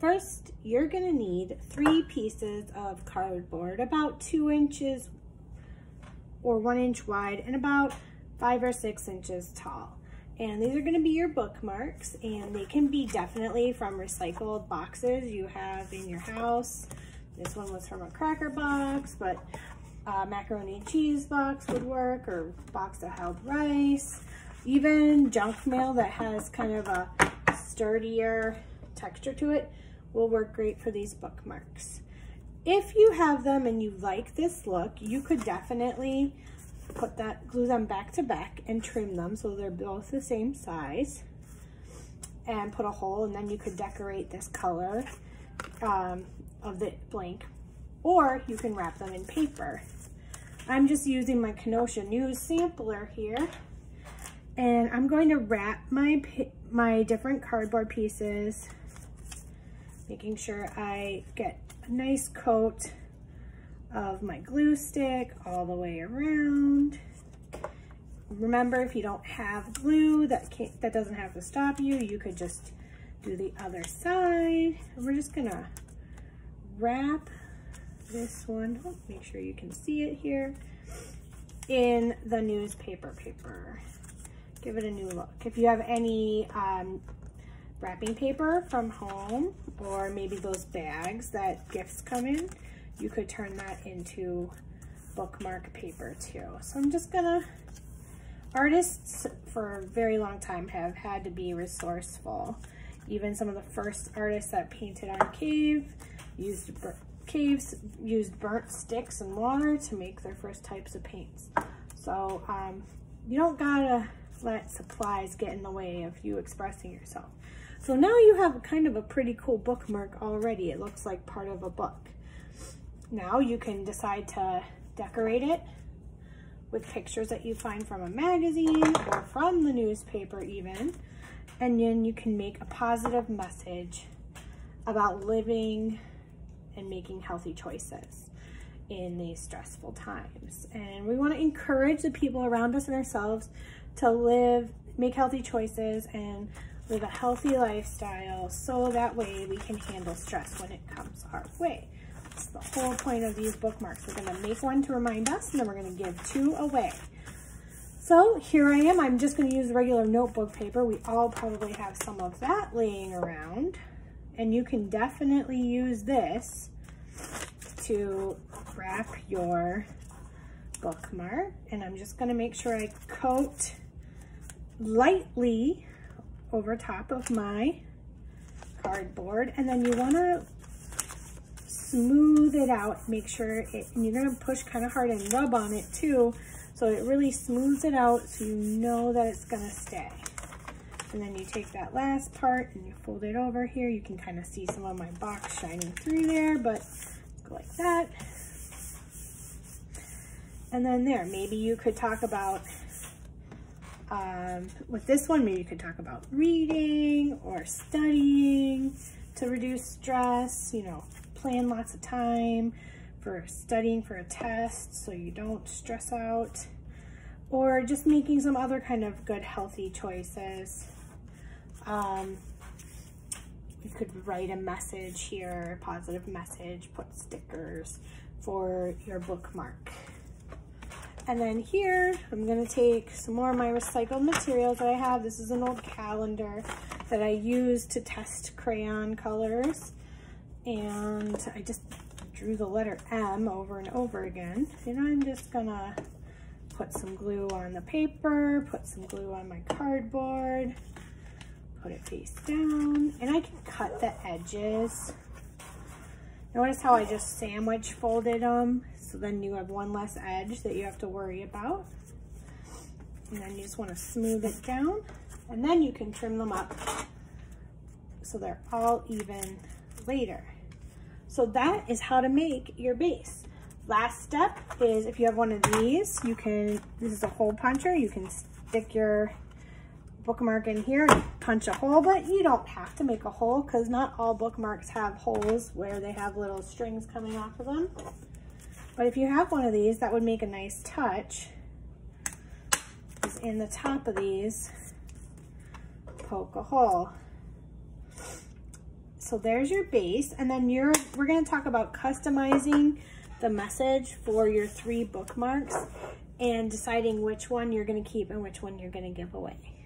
First, you're gonna need three pieces of cardboard, about two inches or one inch wide and about five or six inches tall. And these are gonna be your bookmarks and they can be definitely from recycled boxes you have in your house. This one was from a cracker box, but a macaroni and cheese box would work or box that held rice. Even junk mail that has kind of a sturdier texture to it will work great for these bookmarks. If you have them and you like this look, you could definitely put that, glue them back to back and trim them so they're both the same size and put a hole and then you could decorate this color um, of the blank or you can wrap them in paper. I'm just using my Kenosha News sampler here and I'm going to wrap my my different cardboard pieces making sure I get a nice coat of my glue stick all the way around. Remember, if you don't have glue, that can't, that doesn't have to stop you. You could just do the other side. And we're just gonna wrap this one, oh, make sure you can see it here, in the newspaper paper. Give it a new look. If you have any um, wrapping paper from home or maybe those bags that gifts come in, you could turn that into bookmark paper too. So I'm just gonna, artists for a very long time have had to be resourceful. Even some of the first artists that painted on cave used caves used burnt sticks and water to make their first types of paints. So um, you don't gotta let supplies get in the way of you expressing yourself. So now you have kind of a pretty cool bookmark already. It looks like part of a book. Now you can decide to decorate it with pictures that you find from a magazine or from the newspaper even. And then you can make a positive message about living and making healthy choices in these stressful times. And we want to encourage the people around us and ourselves to live, make healthy choices and live a healthy lifestyle so that way we can handle stress when it comes our way. That's the whole point of these bookmarks. We're gonna make one to remind us and then we're gonna give two away. So here I am, I'm just gonna use regular notebook paper. We all probably have some of that laying around. And you can definitely use this to wrap your bookmark. And I'm just gonna make sure I coat lightly over top of my cardboard. And then you want to smooth it out. Make sure it and you're going to push kind of hard and rub on it too. So it really smooths it out so you know that it's going to stay. And then you take that last part and you fold it over here. You can kind of see some of my box shining through there but go like that. And then there maybe you could talk about um, with this one, maybe you could talk about reading or studying to reduce stress, you know, plan lots of time for studying for a test so you don't stress out, or just making some other kind of good healthy choices. Um, you could write a message here, a positive message, put stickers for your bookmark. And then here, I'm gonna take some more of my recycled materials that I have. This is an old calendar that I use to test crayon colors. And I just drew the letter M over and over again. And I'm just gonna put some glue on the paper, put some glue on my cardboard, put it face down, and I can cut the edges. Notice how I just sandwich folded them so then you have one less edge that you have to worry about. And then you just want to smooth it down. And then you can trim them up so they're all even later. So that is how to make your base. Last step is if you have one of these, you can, this is a hole puncher, you can stick your bookmark in here and punch a hole, but you don't have to make a hole because not all bookmarks have holes where they have little strings coming off of them. But if you have one of these, that would make a nice touch. Is in the top of these, poke a hole. so there's your base. And then you're, we're gonna talk about customizing the message for your three bookmarks and deciding which one you're gonna keep and which one you're gonna give away.